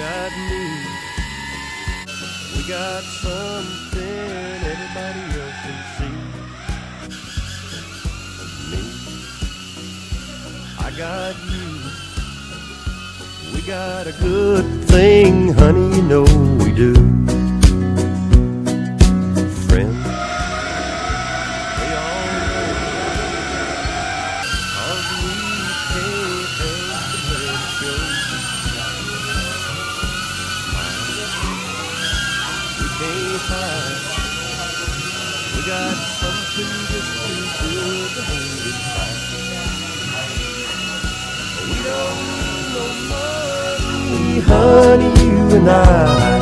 got me. We got something everybody else can see. Me. I got you. We got a good thing, honey, you know we do. We can't. We got something just too good to hold it tight. We don't know money, honey, you and I.